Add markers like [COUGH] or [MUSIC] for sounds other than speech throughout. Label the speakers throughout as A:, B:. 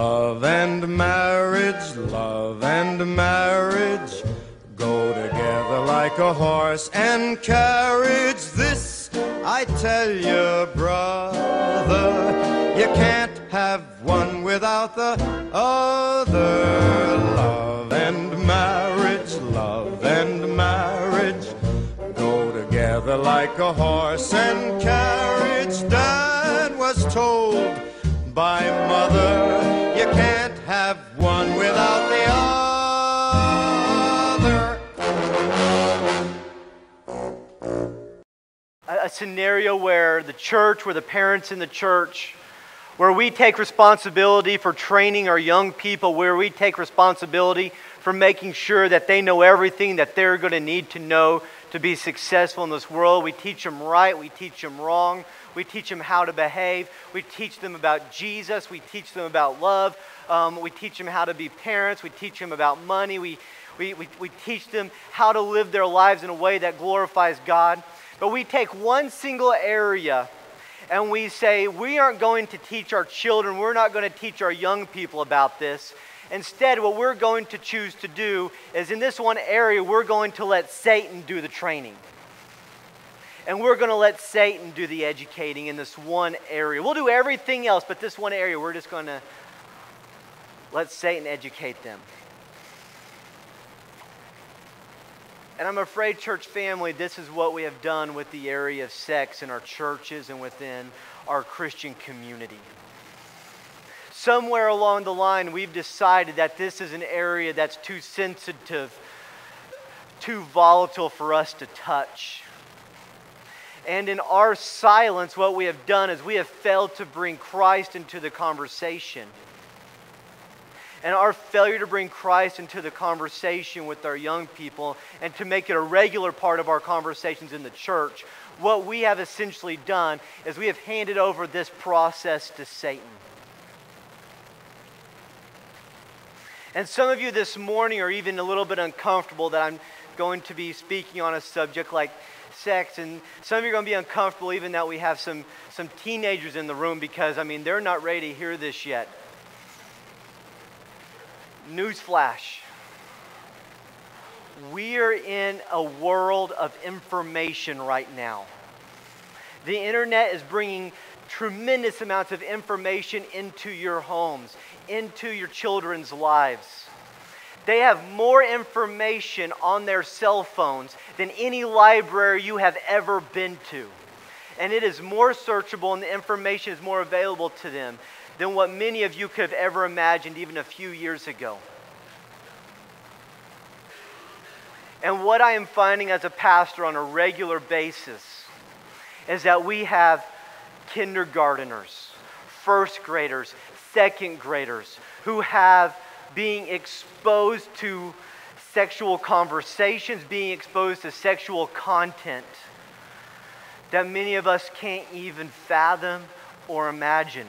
A: Love and marriage, love and marriage go together like a horse and carriage. This I tell you, brother, you can't have one without the other. Love and marriage, love and marriage go together like a horse and carriage. Dad was told by mother,
B: scenario where the church, where the parents in the church, where we take responsibility for training our young people, where we take responsibility for making sure that they know everything that they're going to need to know to be successful in this world. We teach them right, we teach them wrong, we teach them how to behave, we teach them about Jesus, we teach them about love, um, we teach them how to be parents, we teach them about money, we, we, we, we teach them how to live their lives in a way that glorifies God. But we take one single area and we say, we aren't going to teach our children, we're not going to teach our young people about this. Instead, what we're going to choose to do is in this one area, we're going to let Satan do the training. And we're going to let Satan do the educating in this one area. We'll do everything else, but this one area, we're just going to let Satan educate them. And I'm afraid, church family, this is what we have done with the area of sex in our churches and within our Christian community. Somewhere along the line, we've decided that this is an area that's too sensitive, too volatile for us to touch. And in our silence, what we have done is we have failed to bring Christ into the conversation. And our failure to bring Christ into the conversation with our young people and to make it a regular part of our conversations in the church, what we have essentially done is we have handed over this process to Satan. And some of you this morning are even a little bit uncomfortable that I'm going to be speaking on a subject like sex. And some of you are going to be uncomfortable even that we have some, some teenagers in the room because, I mean, they're not ready to hear this yet. Newsflash. We are in a world of information right now. The internet is bringing tremendous amounts of information into your homes, into your children's lives. They have more information on their cell phones than any library you have ever been to. And it is more searchable and the information is more available to them than what many of you could have ever imagined even a few years ago. And what I am finding as a pastor on a regular basis is that we have kindergarteners, first graders, second graders who have being exposed to sexual conversations, being exposed to sexual content that many of us can't even fathom or imagine.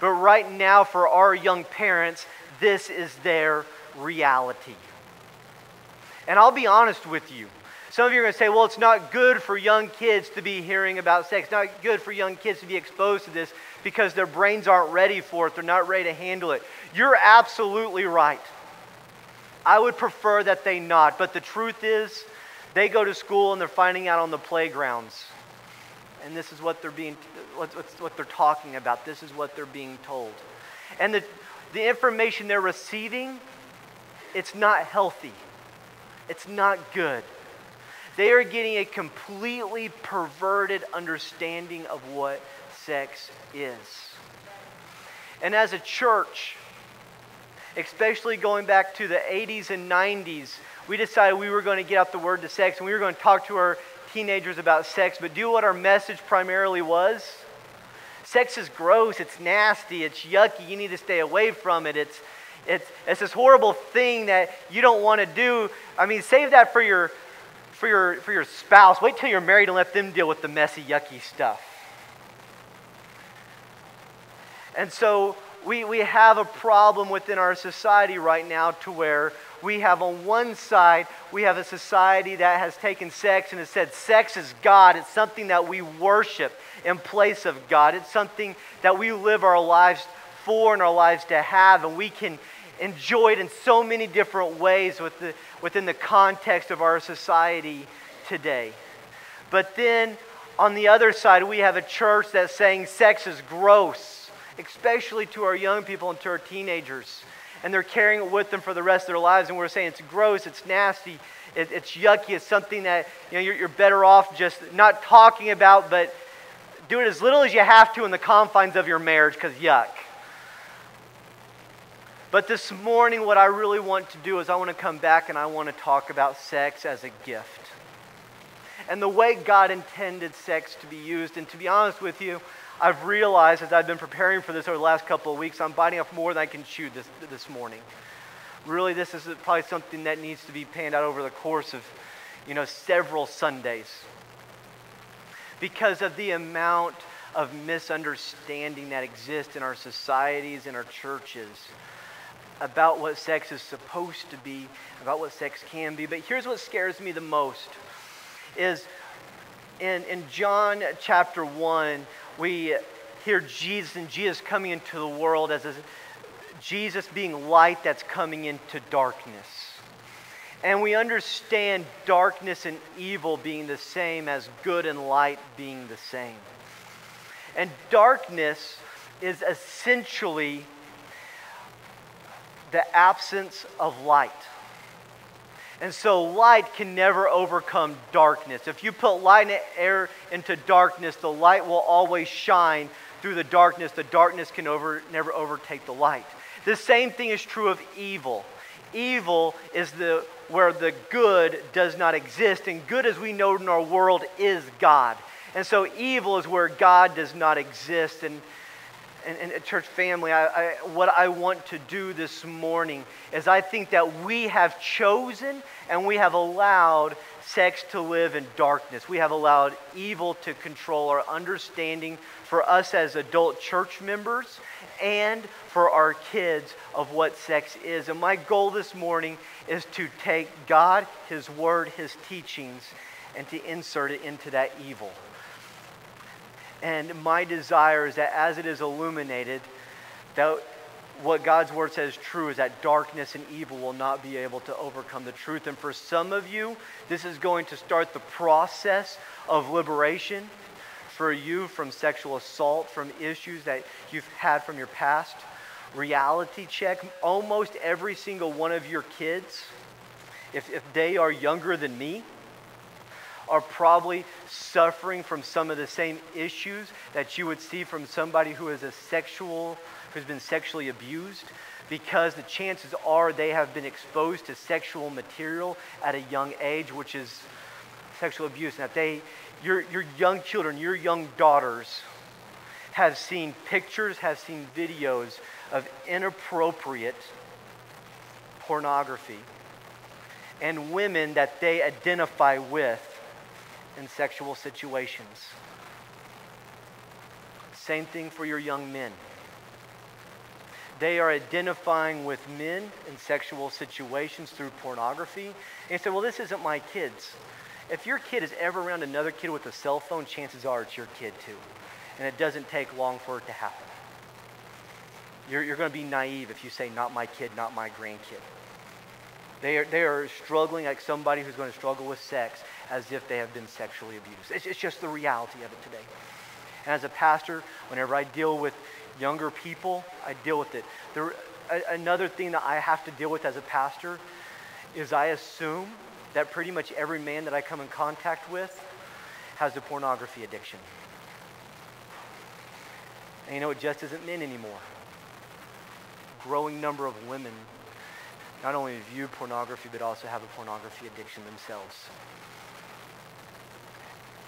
B: But right now, for our young parents, this is their reality. And I'll be honest with you. Some of you are going to say, well, it's not good for young kids to be hearing about sex. not good for young kids to be exposed to this because their brains aren't ready for it. They're not ready to handle it. You're absolutely right. I would prefer that they not. But the truth is, they go to school and they're finding out on the playgrounds and this is what they're being what, what they're talking about. This is what they're being told. And the, the information they're receiving it's not healthy. It's not good. They are getting a completely perverted understanding of what sex is. And as a church especially going back to the 80s and 90s we decided we were going to get out the word to sex and we were going to talk to our teenagers about sex, but do what our message primarily was? Sex is gross, it's nasty, it's yucky, you need to stay away from it. It's, it's, it's this horrible thing that you don't want to do. I mean, save that for your, for, your, for your spouse. Wait till you're married and let them deal with the messy, yucky stuff. And so we, we have a problem within our society right now to where we have on one side, we have a society that has taken sex and has said sex is God. It's something that we worship in place of God. It's something that we live our lives for and our lives to have, and we can enjoy it in so many different ways with the, within the context of our society today. But then on the other side, we have a church that's saying sex is gross, especially to our young people and to our teenagers. And they're carrying it with them for the rest of their lives, and we're saying it's gross, it's nasty, it, it's yucky, it's something that you know, you're, you're better off just not talking about, but do it as little as you have to in the confines of your marriage, because yuck. But this morning, what I really want to do is I want to come back and I want to talk about sex as a gift. And the way God intended sex to be used. And to be honest with you, I've realized as I've been preparing for this over the last couple of weeks, I'm biting off more than I can chew this, this morning. Really, this is probably something that needs to be panned out over the course of, you know, several Sundays. Because of the amount of misunderstanding that exists in our societies and our churches about what sex is supposed to be, about what sex can be. But here's what scares me the most is in, in John chapter 1, we hear Jesus and Jesus coming into the world as a, Jesus being light that's coming into darkness. And we understand darkness and evil being the same as good and light being the same. And darkness is essentially the absence of light. And so light can never overcome darkness. If you put light and air into darkness, the light will always shine through the darkness. The darkness can over, never overtake the light. The same thing is true of evil. Evil is the where the good does not exist, and good as we know in our world is God. And so evil is where God does not exist. And and, and church family, I, I, what I want to do this morning is I think that we have chosen and we have allowed sex to live in darkness. We have allowed evil to control our understanding for us as adult church members and for our kids of what sex is. And my goal this morning is to take God, His Word, His teachings, and to insert it into that evil. And my desire is that as it is illuminated, that what God's word says true is that darkness and evil will not be able to overcome the truth. And for some of you, this is going to start the process of liberation for you from sexual assault, from issues that you've had from your past. Reality check almost every single one of your kids, if, if they are younger than me, are probably suffering from some of the same issues that you would see from somebody who is a sexual, who's been sexually abused, because the chances are they have been exposed to sexual material at a young age, which is sexual abuse. And that they, your, your young children, your young daughters, have seen pictures, have seen videos of inappropriate pornography and women that they identify with in sexual situations. Same thing for your young men. They are identifying with men in sexual situations through pornography. And say, well, this isn't my kids. If your kid is ever around another kid with a cell phone, chances are it's your kid too. And it doesn't take long for it to happen. You're, you're going to be naive if you say, not my kid, not my grandkid. They are, they are struggling like somebody who's going to struggle with sex as if they have been sexually abused. It's, it's just the reality of it today. And as a pastor, whenever I deal with younger people, I deal with it. There, another thing that I have to deal with as a pastor is I assume that pretty much every man that I come in contact with has a pornography addiction. And you know, it just isn't men anymore. Growing number of women not only view pornography, but also have a pornography addiction themselves.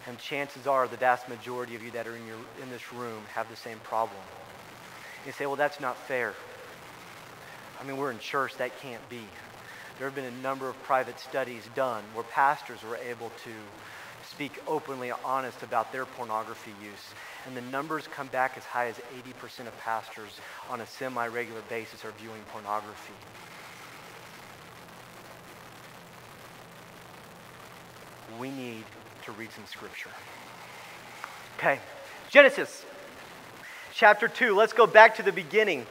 B: And chances are the vast majority of you that are in, your, in this room have the same problem. You say, well, that's not fair. I mean, we're in church, that can't be. There have been a number of private studies done where pastors were able to speak openly honest about their pornography use. And the numbers come back as high as 80% of pastors on a semi-regular basis are viewing pornography. we need to read some scripture. Okay, Genesis chapter 2. Let's go back to the beginning.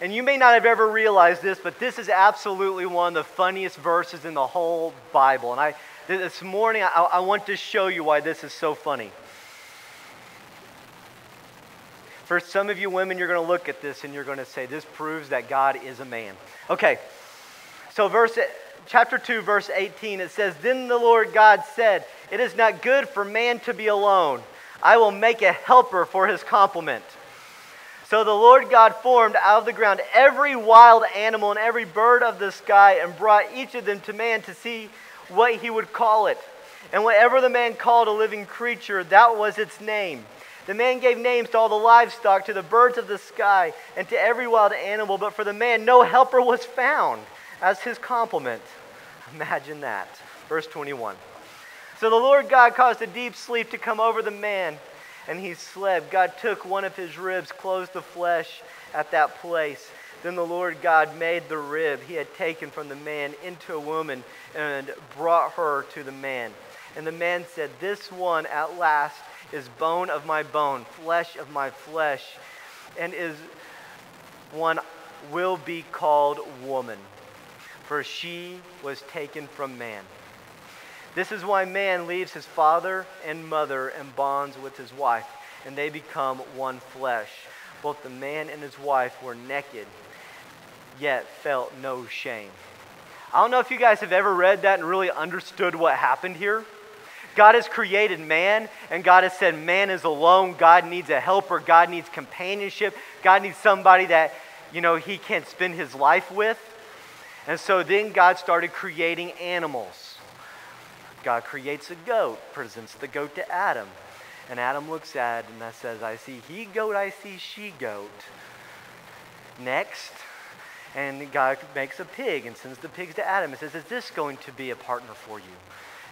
B: And you may not have ever realized this, but this is absolutely one of the funniest verses in the whole Bible. And I, this morning, I, I want to show you why this is so funny. For some of you women, you're going to look at this and you're going to say, This proves that God is a man. Okay, so verse, chapter 2, verse 18, it says, Then the Lord God said, It is not good for man to be alone. I will make a helper for his complement. So the Lord God formed out of the ground every wild animal and every bird of the sky and brought each of them to man to see what he would call it. And whatever the man called a living creature, that was its name. The man gave names to all the livestock, to the birds of the sky, and to every wild animal, but for the man no helper was found as his complement. Imagine that. Verse 21. So the Lord God caused a deep sleep to come over the man and he slept. God took one of his ribs, closed the flesh at that place. Then the Lord God made the rib he had taken from the man into a woman and brought her to the man. And the man said, This one at last is bone of my bone, flesh of my flesh, and is one will be called woman, for she was taken from man. This is why man leaves his father and mother and bonds with his wife, and they become one flesh. Both the man and his wife were naked, yet felt no shame. I don't know if you guys have ever read that and really understood what happened here. God has created man, and God has said man is alone. God needs a helper. God needs companionship. God needs somebody that, you know, he can spend his life with. And so then God started creating animals. God creates a goat, presents the goat to Adam. And Adam looks at it and says, I see he goat, I see she goat. Next, and God makes a pig and sends the pigs to Adam and says, Is this going to be a partner for you?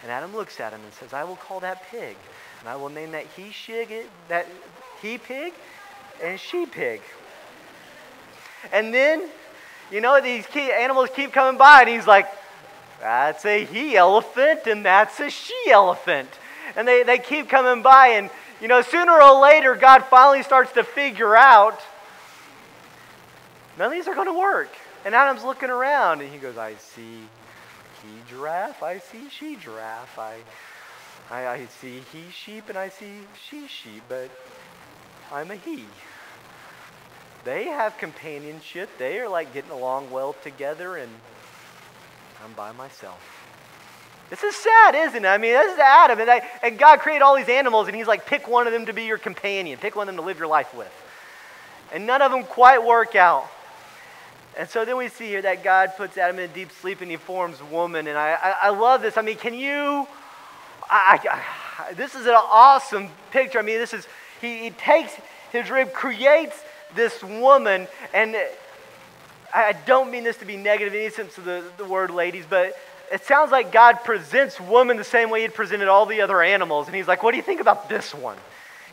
B: And Adam looks at him and says, I will call that pig. And I will name that he shig, that he pig and she pig. And then, you know, these animals keep coming by, and he's like, that's a he elephant, and that's a she elephant. And they, they keep coming by, and you know, sooner or later, God finally starts to figure out none of these are going to work. And Adam's looking around, and he goes, I see he giraffe, I see she giraffe, I, I, I see he sheep, and I see she sheep, but I'm a he. They have companionship. They are like getting along well together, and I'm by myself. This is sad, isn't it? I mean, this is Adam, and, I, and God created all these animals, and He's like, pick one of them to be your companion, pick one of them to live your life with. And none of them quite work out. And so then we see here that God puts Adam in a deep sleep and he forms woman. And I, I, I love this. I mean, can you? I, I, this is an awesome picture. I mean, this is, he, he takes his rib, creates this woman, and I don't mean this to be negative in any sense of the, the word, ladies, but it sounds like God presents woman the same way He'd presented all the other animals. And He's like, what do you think about this one?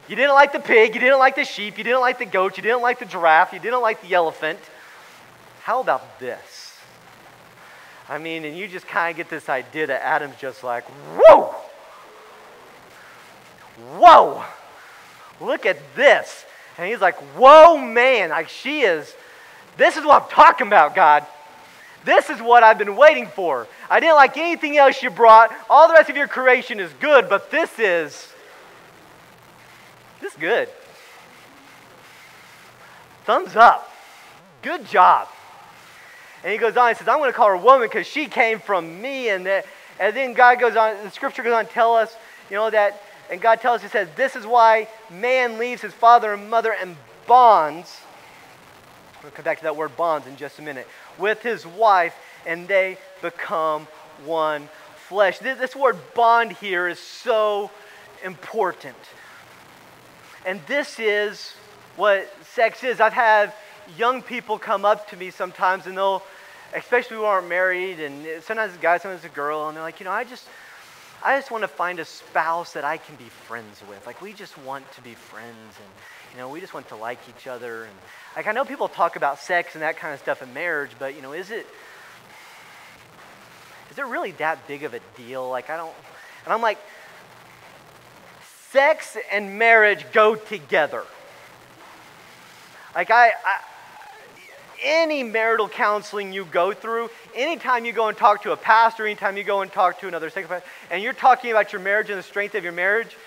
B: You didn't like the pig, you didn't like the sheep, you didn't like the goat, you didn't like the giraffe, you didn't like the elephant. How about this? I mean, and you just kind of get this idea that Adam's just like, whoa! Whoa! Look at this. And he's like, whoa, man, like she is this is what I'm talking about, God. This is what I've been waiting for. I didn't like anything else you brought. All the rest of your creation is good, but this is this is good. Thumbs up. Good job. And he goes on, he says, I'm going to call her woman because she came from me. And, the, and then God goes on, the scripture goes on to tell us, you know, that, and God tells us, he says, this is why man leaves his father and mother and bonds We'll come back to that word bonds in just a minute. With his wife, and they become one flesh. This, this word bond here is so important. And this is what sex is. I've had young people come up to me sometimes and they'll, especially who aren't married, and sometimes it's a guy, sometimes it's a girl, and they're like, you know, I just, I just want to find a spouse that I can be friends with. Like, we just want to be friends, and, you know, we just want to like each other. And, like, I know people talk about sex and that kind of stuff in marriage, but, you know, is it, is it really that big of a deal? Like, I don't, and I'm like, sex and marriage go together. Like, I, I any marital counseling you go through, anytime you go and talk to a pastor, anytime you go and talk to another psychopath, and you're talking about your marriage and the strength of your marriage,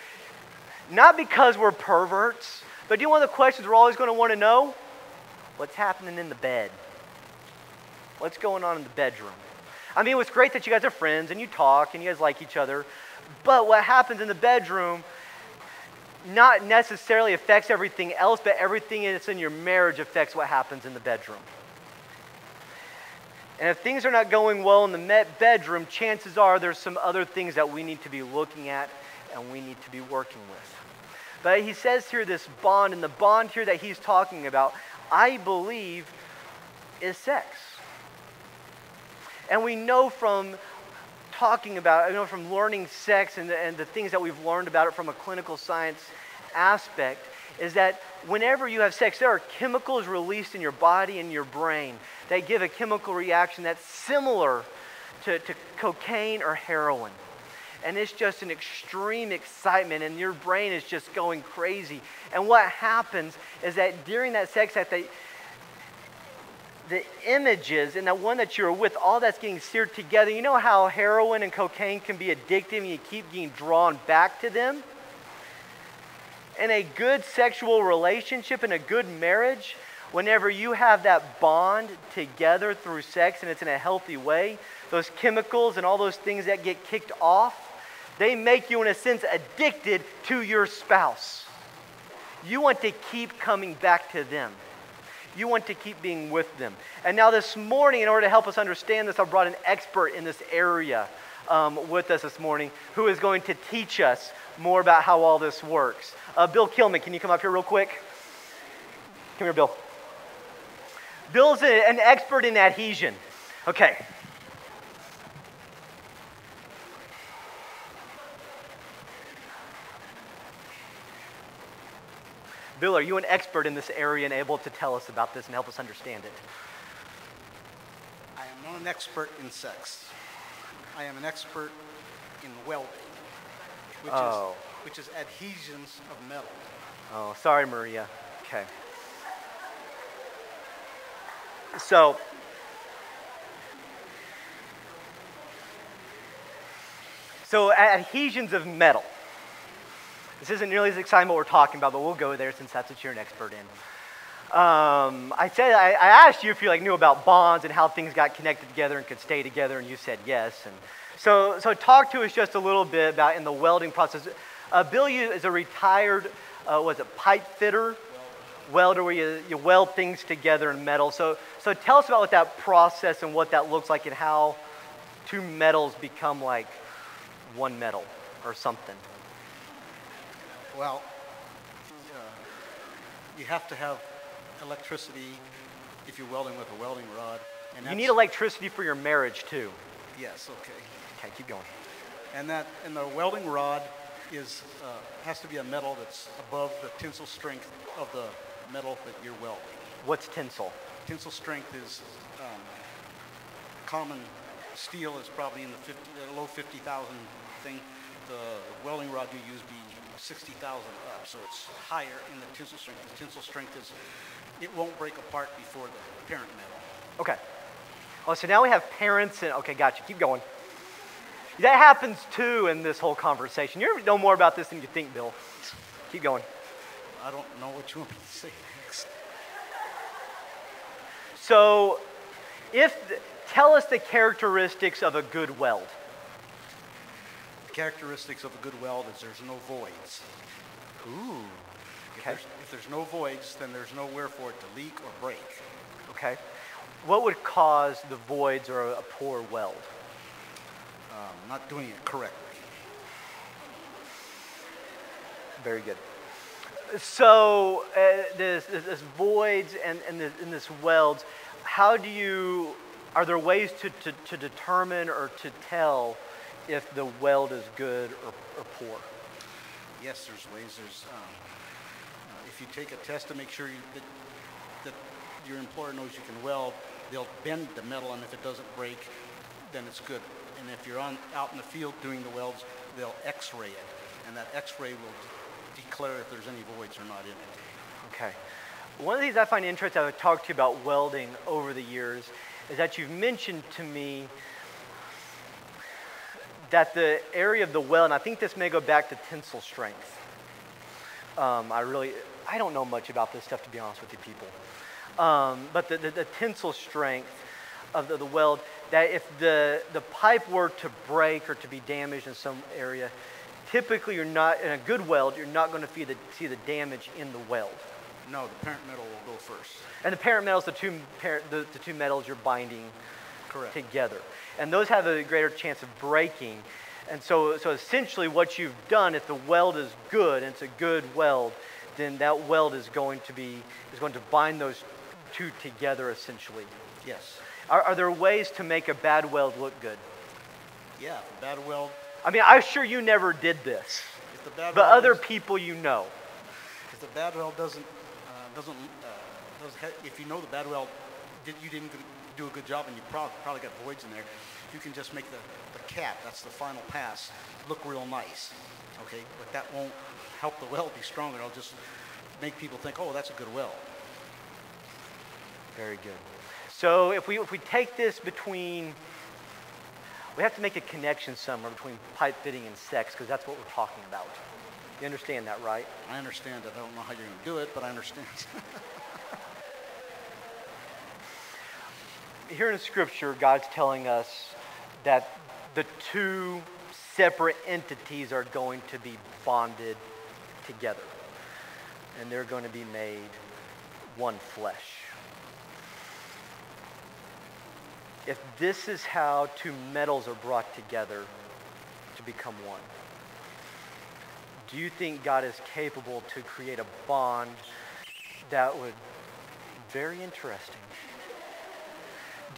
B: not because we're perverts, but do you know one of the questions we're always going to want to know? What's happening in the bed? What's going on in the bedroom? I mean, it's great that you guys are friends and you talk and you guys like each other, but what happens in the bedroom not necessarily affects everything else, but everything that's in your marriage affects what happens in the bedroom. And if things are not going well in the bedroom, chances are there's some other things that we need to be looking at and we need to be working with. But he says here this bond, and the bond here that he's talking about, I believe, is sex. And we know from talking about, you know, from learning sex and the, and the things that we've learned about it from a clinical science aspect, is that whenever you have sex, there are chemicals released in your body and your brain that give a chemical reaction that's similar to, to cocaine or heroin. And it's just an extreme excitement, and your brain is just going crazy. And what happens is that during that sex act, they, the images and the one that you're with, all that's getting seared together. You know how heroin and cocaine can be addictive and you keep getting drawn back to them? In a good sexual relationship, in a good marriage, whenever you have that bond together through sex and it's in a healthy way, those chemicals and all those things that get kicked off, they make you, in a sense, addicted to your spouse. You want to keep coming back to them. You want to keep being with them. And now, this morning, in order to help us understand this, I brought an expert in this area um, with us this morning who is going to teach us more about how all this works. Uh, Bill Kilman, can you come up here real quick? Come here, Bill. Bill's an expert in adhesion. Okay. Bill, are you an expert in this area and able to tell us about this and help us understand it?
C: I am not an expert in sex. I am an expert in welding, which, oh. is, which is adhesions of metal.
B: Oh, sorry, Maria. Okay. So, so adhesions of metal. This isn't nearly as exciting what we're talking about, but we'll go there since that's what you're an expert in. Um, I said I, I, asked you if you like knew about bonds and how things got connected together and could stay together, and you said yes. And so, so talk to us just a little bit about in the welding process. Uh, Bill you is a retired, uh, was it pipe fitter, welder, where you, you weld things together in metal. So, so tell us about what that process and what that looks like and how two metals become like one metal or something.
C: Well, uh, you have to have electricity if you're welding with a welding rod.
B: And you need electricity for your marriage too.
C: Yes. Okay.
B: Okay, keep going.
C: And that and the welding rod is uh, has to be a metal that's above the tensile strength of the metal that you're welding.
B: What's tensile?
C: Tensile strength is um, common steel is probably in the 50, low 50,000 thing. The welding rod you use be 60,000 up, so it's higher in the tensile strength. The tensile strength is, it won't break apart before the parent metal.
B: Okay. Oh, so now we have parents and, okay, gotcha. Keep going. That happens too in this whole conversation. You know more about this than you think, Bill. Keep going.
C: I don't know what you want me to say next.
B: So, if, tell us the characteristics of a good weld
C: characteristics of a good weld is there's no voids.
B: Ooh.
C: If, okay. there's, if there's no voids, then there's nowhere for it to leak or break.
B: Okay. What would cause the voids or a poor weld?
C: Um, not doing it correctly.
B: Very good. So uh, this, this, this, voids and, and, this, and this welds, how do you, are there ways to, to, to determine or to tell if the weld is good or, or poor?
C: Yes, there's ways. There's um, uh, if you take a test to make sure you, that, that your employer knows you can weld, they'll bend the metal, and if it doesn't break, then it's good. And if you're on out in the field doing the welds, they'll X-ray it, and that X-ray will declare if there's any voids or not in it.
B: Okay. One of the things I find interesting, I've talked to you about welding over the years, is that you've mentioned to me that the area of the weld, and I think this may go back to tensile strength. Um, I really, I don't know much about this stuff to be honest with you people. Um, but the, the, the, tensile strength of the, the, weld, that if the, the pipe were to break or to be damaged in some area, typically you're not, in a good weld, you're not going to see the, see the damage in the weld.
C: No, the parent metal will go first.
B: And the parent metal is the two, the, the two metals you're binding
C: Correct.
B: together. And those have a greater chance of breaking. And so, so essentially what you've done, if the weld is good and it's a good weld, then that weld is going to be, is going to bind those two together essentially.
C: Yes.
B: Are, are there ways to make a bad weld look good?
C: Yeah, bad weld.
B: I mean, I'm sure you never did this. but other people you know.
C: If the bad weld doesn't doesn't, uh, does if you know the bad weld, did, you didn't do a good job and you probably, probably got voids in there, you can just make the, the cap, that's the final pass, look real nice. Okay, but that won't help the weld be stronger. It'll just make people think, oh, that's a good weld.
B: Very good. So if we, if we take this between, we have to make a connection somewhere between pipe fitting and sex because that's what we're talking about. You understand that, right?
C: I understand it. I don't know how you're going to do it, but I understand. [LAUGHS]
B: Here in Scripture, God's telling us that the two separate entities are going to be bonded together. And they're going to be made one flesh. If this is how two metals are brought together to become one, do you think God is capable to create a bond that would very interesting?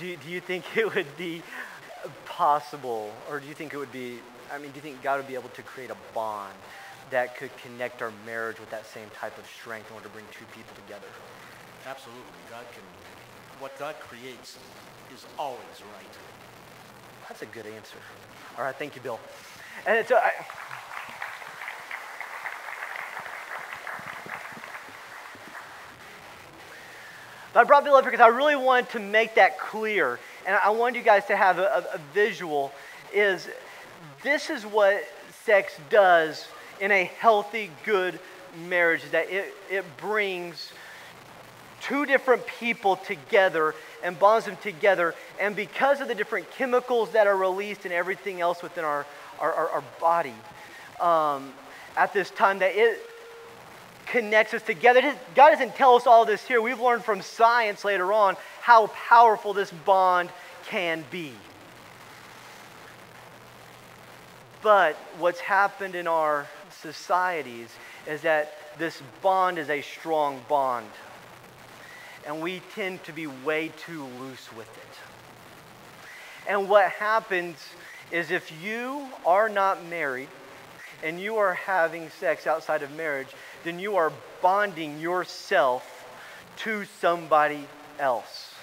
B: Do, do you think it would be possible, or do you think it would be, I mean, do you think God would be able to create a bond that could connect our marriage with that same type of strength in order to bring two people together?
C: Absolutely. God can, what God creates is always right.
B: That's a good answer. All right, thank you, Bill. And so I, But I brought Bill up here because I really wanted to make that clear. And I wanted you guys to have a, a, a visual is this is what sex does in a healthy, good marriage, that it, it brings two different people together and bonds them together. And because of the different chemicals that are released and everything else within our, our, our, our body um, at this time, that it, connects us together. God doesn't tell us all this here. We've learned from science later on how powerful this bond can be. But what's happened in our societies is that this bond is a strong bond. And we tend to be way too loose with it. And what happens is if you are not married and you are having sex outside of marriage, then you are bonding yourself to somebody else.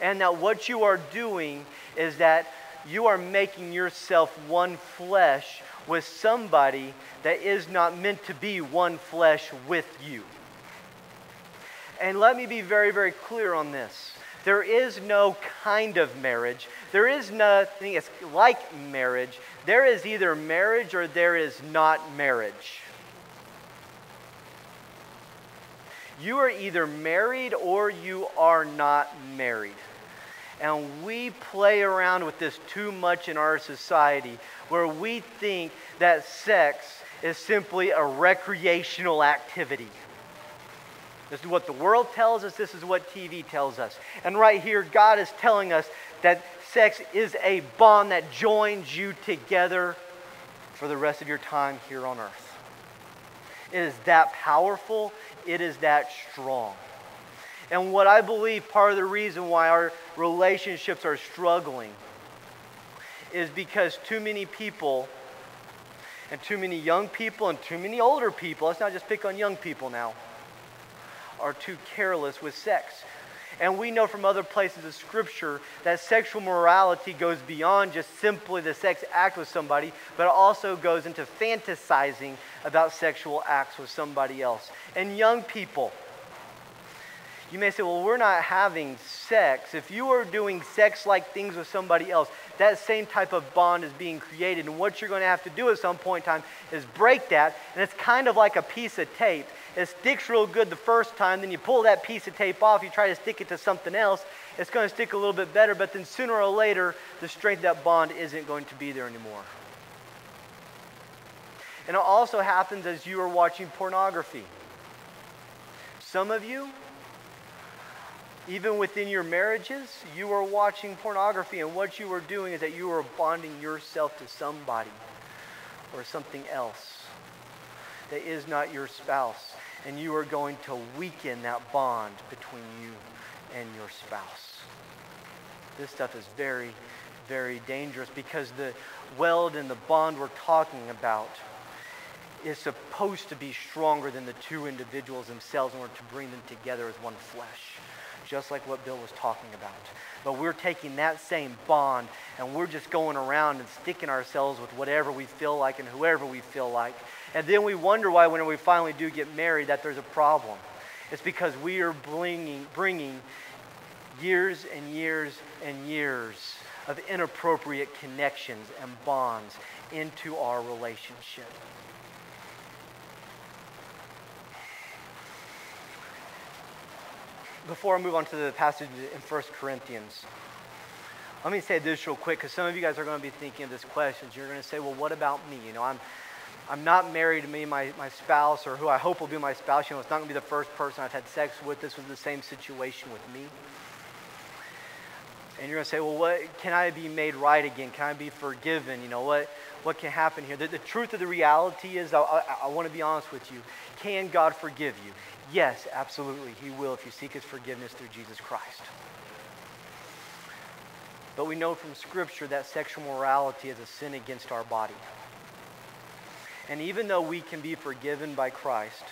B: And that what you are doing is that you are making yourself one flesh with somebody that is not meant to be one flesh with you. And let me be very, very clear on this. There is no kind of marriage. There is nothing it's like marriage. There is either marriage or there is not marriage. You are either married or you are not married. And we play around with this too much in our society where we think that sex is simply a recreational activity. This is what the world tells us, this is what TV tells us. And right here, God is telling us that sex is a bond that joins you together for the rest of your time here on earth. It is that powerful it is that strong. And what I believe part of the reason why our relationships are struggling is because too many people, and too many young people, and too many older people, let's not just pick on young people now, are too careless with sex. And we know from other places of Scripture that sexual morality goes beyond just simply the sex act with somebody, but it also goes into fantasizing about sexual acts with somebody else. And young people, You may say, well, we're not having sex. If you are doing sex like things with somebody else, that same type of bond is being created. And what you're going to have to do at some point in time is break that. And it's kind of like a piece of tape. It sticks real good the first time, then you pull that piece of tape off, you try to stick it to something else. It's going to stick a little bit better, but then sooner or later, the strength of that bond isn't going to be there anymore. And it also happens as you are watching pornography. Some of you, even within your marriages, you are watching pornography, and what you are doing is that you are bonding yourself to somebody or something else that is not your spouse, and you are going to weaken that bond between you and your spouse. This stuff is very, very dangerous because the weld and the bond we're talking about is supposed to be stronger than the two individuals themselves in order to bring them together as one flesh just like what Bill was talking about. But we're taking that same bond and we're just going around and sticking ourselves with whatever we feel like and whoever we feel like. And then we wonder why, when we finally do get married, that there's a problem. It's because we are bringing, bringing years and years and years of inappropriate connections and bonds into our relationship. before I move on to the passage in 1 Corinthians, let me say this real quick because some of you guys are going to be thinking of this question. You're going to say, well, what about me? You know, I'm, I'm not married to me, my, my spouse, or who I hope will be my spouse. You know, it's not going to be the first person I've had sex with. This was the same situation with me. And you're going to say, well, what can I be made right again? Can I be forgiven? You know, what, what can happen here? The, the truth of the reality is, I, I, I want to be honest with you. Can God forgive you? Yes, absolutely, He will if you seek His forgiveness through Jesus Christ. But we know from Scripture that sexual morality is a sin against our body. And even though we can be forgiven by Christ,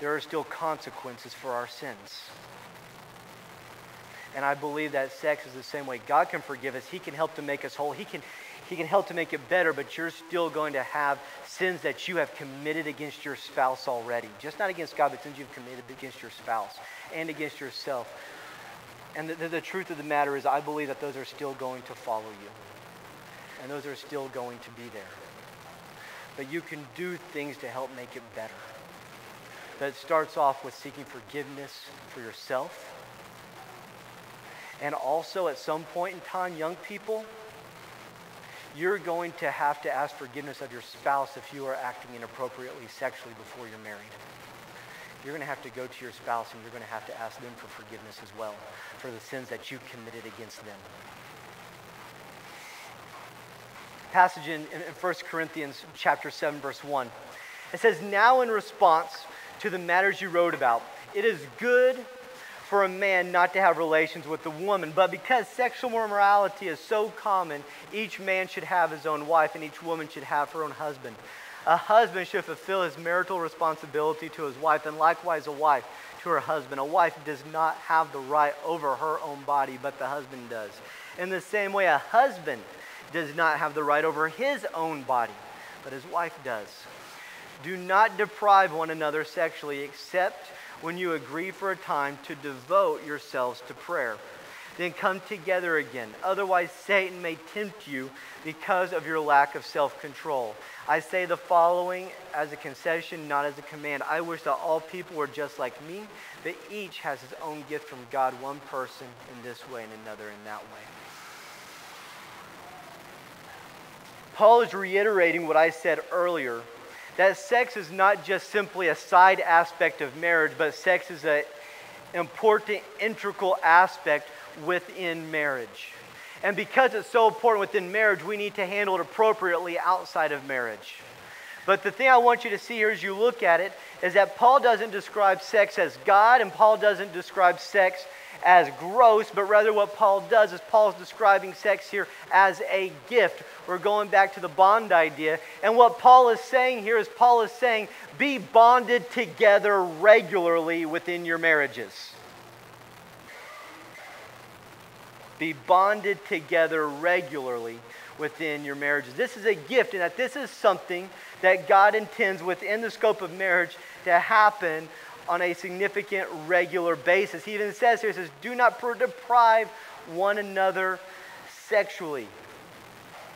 B: there are still consequences for our sins. And I believe that sex is the same way. God can forgive us. He can help to make us whole. He can, he can help to make it better, but you're still going to have sins that you have committed against your spouse already. Just not against God, but sins you've committed against your spouse and against yourself. And the, the, the truth of the matter is, I believe that those are still going to follow you. And those are still going to be there. But you can do things to help make it better. That starts off with seeking forgiveness for yourself. And also, at some point in time, young people, you're going to have to ask forgiveness of your spouse if you are acting inappropriately sexually before you're married. You're going to have to go to your spouse and you're going to have to ask them for forgiveness as well for the sins that you committed against them. Passage in, in 1 Corinthians chapter 7, verse 1. It says, Now in response to the matters you wrote about, it is good for a man not to have relations with a woman. But because sexual immorality is so common, each man should have his own wife and each woman should have her own husband. A husband should fulfill his marital responsibility to his wife, and likewise a wife to her husband. A wife does not have the right over her own body, but the husband does. In the same way, a husband does not have the right over his own body, but his wife does. Do not deprive one another sexually, except when you agree for a time to devote yourselves to prayer. Then come together again. Otherwise, Satan may tempt you because of your lack of self control. I say the following as a concession, not as a command. I wish that all people were just like me, that each has his own gift from God, one person in this way and another in that way. Paul is reiterating what I said earlier that sex is not just simply a side aspect of marriage, but sex is an important, integral aspect within marriage. And because it's so important within marriage, we need to handle it appropriately outside of marriage. But the thing I want you to see here as you look at it is that Paul doesn't describe sex as God, and Paul doesn't describe sex as gross, but rather what Paul does is Paul's describing sex here as a gift. We're going back to the bond idea. And what Paul is saying here is Paul is saying, be bonded together regularly within your marriages. Be bonded together regularly within your marriages. This is a gift, and that this is something that God intends within the scope of marriage to happen on a significant regular basis. He even says here, he says, do not deprive one another sexually,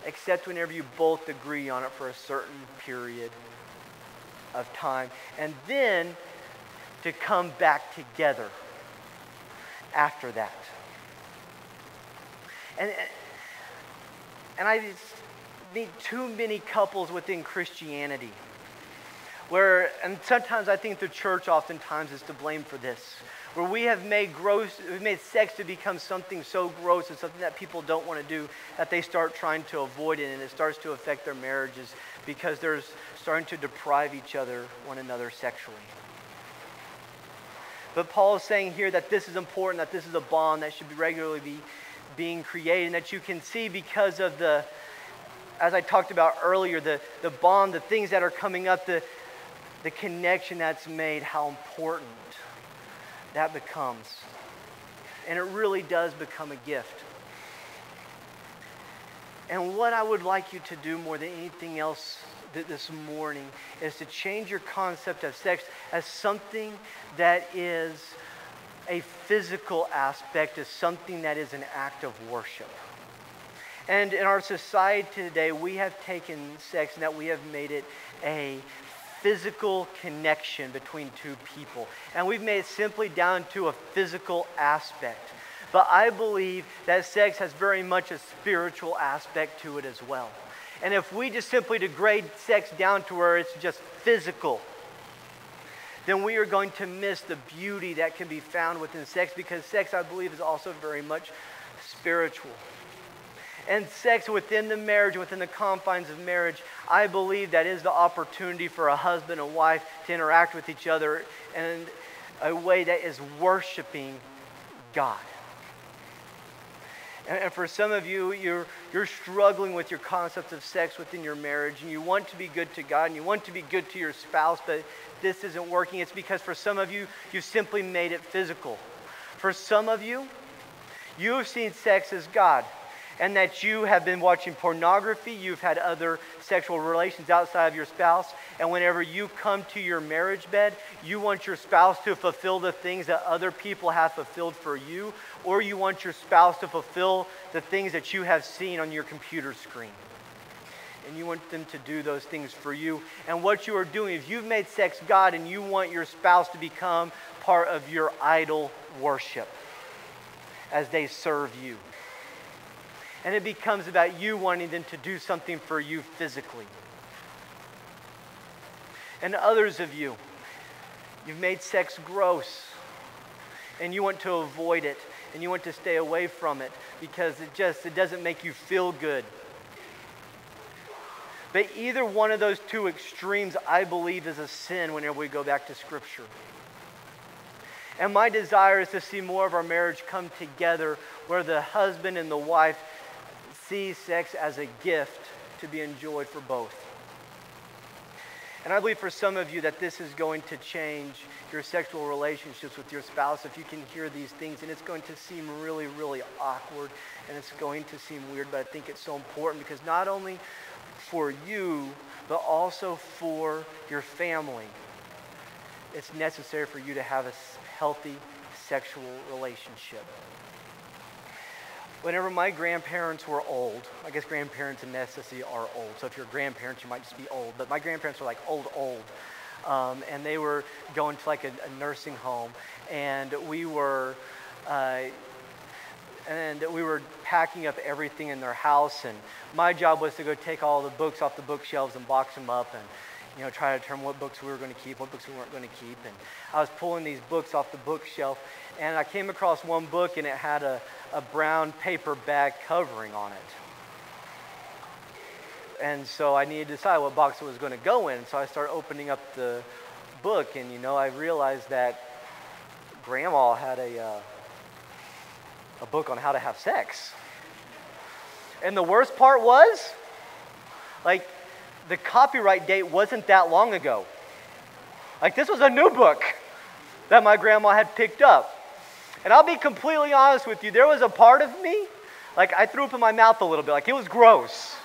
B: except whenever you both agree on it for a certain period of time. And then to come back together after that. And, and I meet too many couples within Christianity where, and sometimes I think the church oftentimes is to blame for this, where we have made gross, we've made sex to become something so gross and something that people don't want to do that they start trying to avoid it and it starts to affect their marriages because they're starting to deprive each other, one another sexually. But Paul is saying here that this is important, that this is a bond that should be regularly be being created, and that you can see because of the, as I talked about earlier, the, the bond, the things that are coming up, the, the connection that's made, how important that becomes. And it really does become a gift. And what I would like you to do more than anything else this morning is to change your concept of sex as something that is a physical aspect, as something that is an act of worship. And in our society today, we have taken sex and that we have made it a physical connection between two people. And we've made it simply down to a physical aspect. But I believe that sex has very much a spiritual aspect to it as well. And if we just simply degrade sex down to where it's just physical, then we are going to miss the beauty that can be found within sex because sex, I believe, is also very much spiritual. And sex within the marriage, within the confines of marriage, I believe that is the opportunity for a husband and wife to interact with each other in a way that is worshiping God. And for some of you, you're, you're struggling with your concept of sex within your marriage, and you want to be good to God, and you want to be good to your spouse, but this isn't working. It's because for some of you, you've simply made it physical. For some of you, you have seen sex as God and that you have been watching pornography, you've had other sexual relations outside of your spouse, and whenever you come to your marriage bed, you want your spouse to fulfill the things that other people have fulfilled for you, or you want your spouse to fulfill the things that you have seen on your computer screen. And you want them to do those things for you. And what you are doing, if you've made sex God and you want your spouse to become part of your idol worship as they serve you and it becomes about you wanting them to do something for you physically. And others of you, you've made sex gross and you want to avoid it and you want to stay away from it because it just it doesn't make you feel good. But either one of those two extremes, I believe, is a sin whenever we go back to Scripture. And my desire is to see more of our marriage come together where the husband and the wife see sex as a gift to be enjoyed for both. And I believe for some of you that this is going to change your sexual relationships with your spouse if you can hear these things. And it's going to seem really, really awkward and it's going to seem weird, but I think it's so important because not only for you, but also for your family, it's necessary for you to have a healthy sexual relationship whenever my grandparents were old, I guess grandparents in necessity are old. So if you're grandparents, you might just be old. But my grandparents were like old, old. Um, and they were going to like a, a nursing home. And we were, uh, and we were packing up everything in their house. And my job was to go take all the books off the bookshelves and box them up and, you know, try to determine what books we were going to keep, what books we weren't going to keep. And I was pulling these books off the bookshelf, and I came across one book, and it had a, a brown paper bag covering on it. And so I needed to decide what box it was going to go in. So I started opening up the book, and you know, I realized that Grandma had a uh, a book on how to have sex. And the worst part was, like, the copyright date wasn't that long ago. Like, this was a new book that my grandma had picked up. And I'll be completely honest with you, there was a part of me, like I threw up in my mouth a little bit, like it was gross.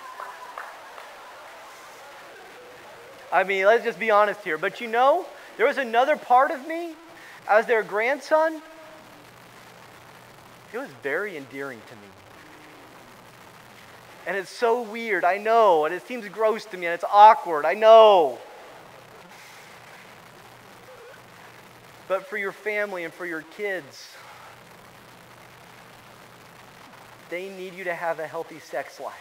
B: I mean, let's just be honest here. But you know, There was another part of me as their grandson. It was very endearing to me. And it's so weird, I know, and it seems gross to me, and it's awkward, I know. But for your family and for your kids, they need you to have a healthy sex life.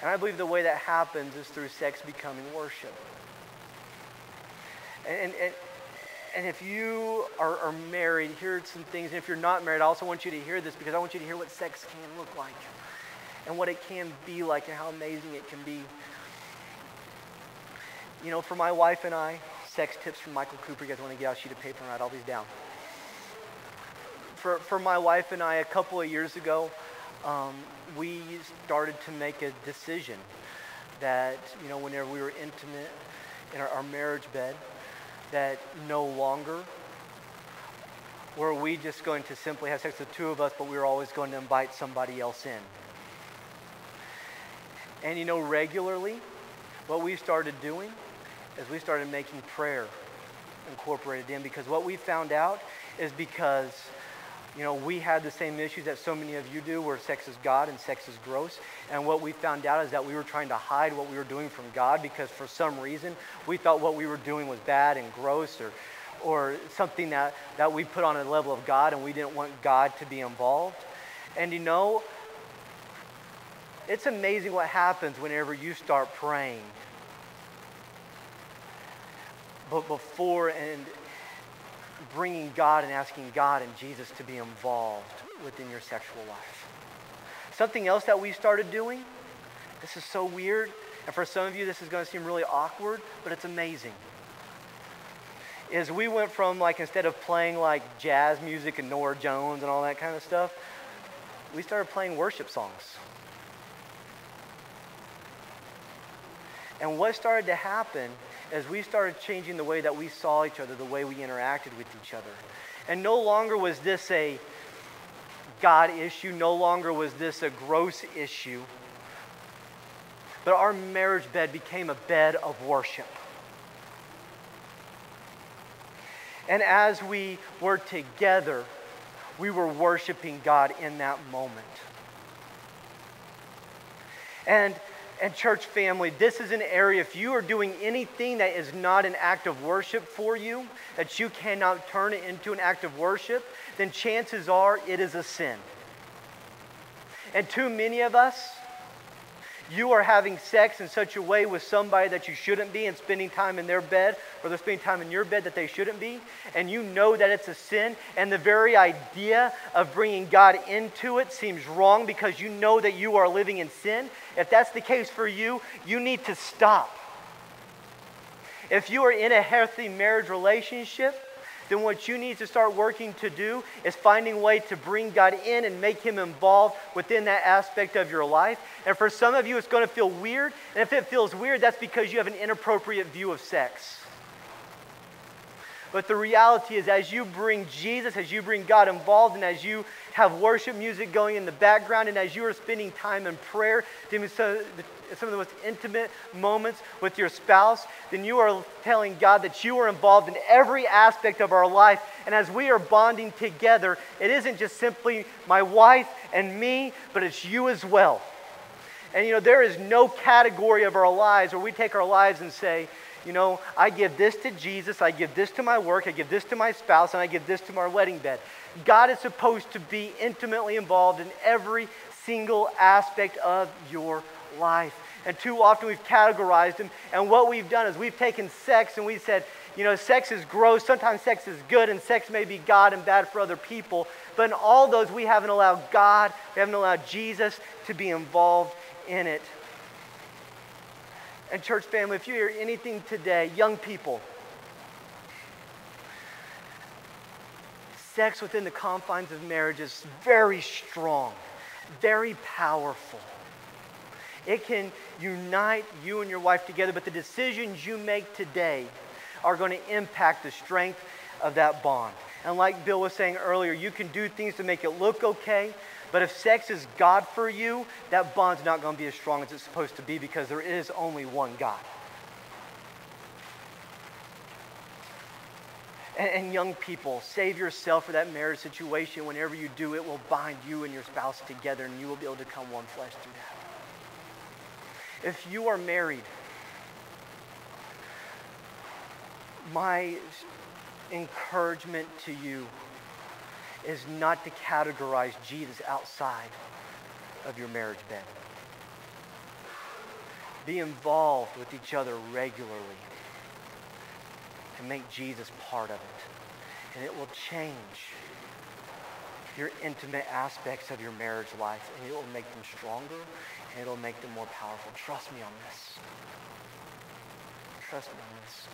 B: And I believe the way that happens is through sex becoming worship. And, and, and if you are, are married, hear some things. And if you're not married, I also want you to hear this because I want you to hear what sex can look like and what it can be like and how amazing it can be. You know, for my wife and I, sex tips from Michael Cooper. You guys want to get out a sheet of paper and write all these down. For, for my wife and I, a couple of years ago, um, we started to make a decision that, you know, whenever we were intimate in our, our marriage bed, that no longer were we just going to simply have sex with two of us, but we were always going to invite somebody else in. And you know, regularly, what we started doing is we started making prayer incorporated in because what we found out is because you know we had the same issues that so many of you do where sex is god and sex is gross. And what we found out is that we were trying to hide what we were doing from god because for some reason we thought what we were doing was bad and gross or or something that, that we put on a level of god and we didn't want god to be involved. And you know it's amazing what happens whenever you start praying but before and bringing God and asking God and Jesus to be involved within your sexual life. Something else that we started doing, this is so weird, and for some of you this is going to seem really awkward, but it's amazing. Is we went from like instead of playing like jazz music and Norah Jones and all that kind of stuff, we started playing worship songs. And what started to happen as we started changing the way that we saw each other, the way we interacted with each other. And no longer was this a God issue, no longer was this a gross issue, but our marriage bed became a bed of worship. And as we were together, we were worshiping God in that moment. And and church family, this is an area, if you are doing anything that is not an act of worship for you, that you cannot turn it into an act of worship, then chances are it is a sin. And too many of us, you are having sex in such a way with somebody that you shouldn't be and spending time in their bed or they're spending time in your bed that they shouldn't be and you know that it's a sin and the very idea of bringing god into it seems wrong because you know that you are living in sin. If that's the case for you you need to stop. If you are in a healthy marriage relationship then what you need to start working to do is finding a way to bring God in and make Him involved within that aspect of your life. And for some of you, it's going to feel weird. And if it feels weird, that's because you have an inappropriate view of sex. But the reality is, as you bring Jesus, as you bring God involved, and as you have worship music going in the background, and as you are spending time in prayer, some of the most intimate moments with your spouse, then you are telling God that you are involved in every aspect of our life. And as we are bonding together, it isn't just simply my wife and me, but it's you as well. And you know, there is no category of our lives where we take our lives and say, you know, I give this to Jesus, I give this to my work, I give this to my spouse, and I give this to my wedding bed. God is supposed to be intimately involved in every single aspect of your life. And too often we've categorized him, and what we've done is we've taken sex and we've said, you know, sex is gross, sometimes sex is good, and sex may be God and bad for other people. But in all those, we haven't allowed God, we haven't allowed Jesus to be involved in it. And, church family, if you hear anything today, young people, sex within the confines of marriage is very strong, very powerful. It can unite you and your wife together, but the decisions you make today are going to impact the strength of that bond. And like Bill was saying earlier, you can do things to make it look okay, but if sex is God for you, that bond's not going to be as strong as it's supposed to be because there is only one God. And, young people, save yourself for that marriage situation. Whenever you do, it will bind you and your spouse together, and you will be able to come one flesh through that. If you are married, my encouragement to you is not to categorize Jesus outside of your marriage bed. Be involved with each other regularly and make Jesus part of it. And it will change your intimate aspects of your marriage life, and it will make them stronger, and it'll make them more powerful. Trust me on this. Trust me on this.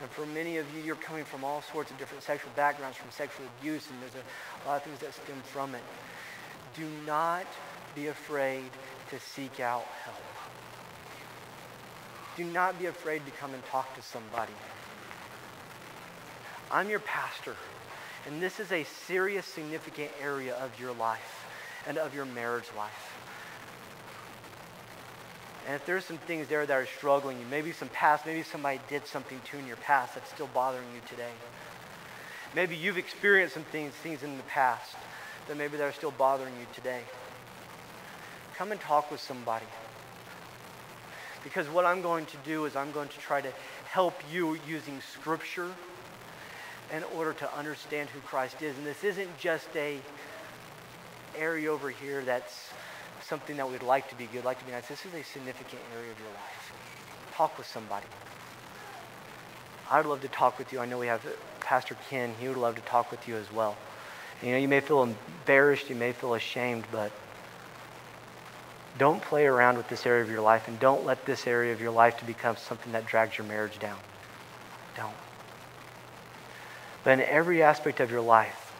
B: And for many of you, you're coming from all sorts of different sexual backgrounds, from sexual abuse, and there's a lot of things that stem from it. Do not be afraid to seek out help. Do not be afraid to come and talk to somebody. I'm your pastor, and this is a serious, significant area of your life and of your marriage life. And if there's some things there that are struggling you, maybe some past, maybe somebody did something to in your past that's still bothering you today. Maybe you've experienced some things, things in the past that maybe that are still bothering you today. Come and talk with somebody. Because what I'm going to do is I'm going to try to help you using scripture in order to understand who Christ is. And this isn't just a area over here that's something that we'd like to be good, like to be nice. This is a significant area of your life. Talk with somebody. I'd love to talk with you. I know we have Pastor Ken. He would love to talk with you as well. You know, you may feel embarrassed, you may feel ashamed, but don't play around with this area of your life and don't let this area of your life to become something that drags your marriage down. Don't. But in every aspect of your life,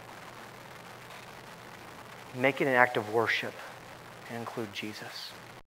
B: make it an act of worship and include Jesus.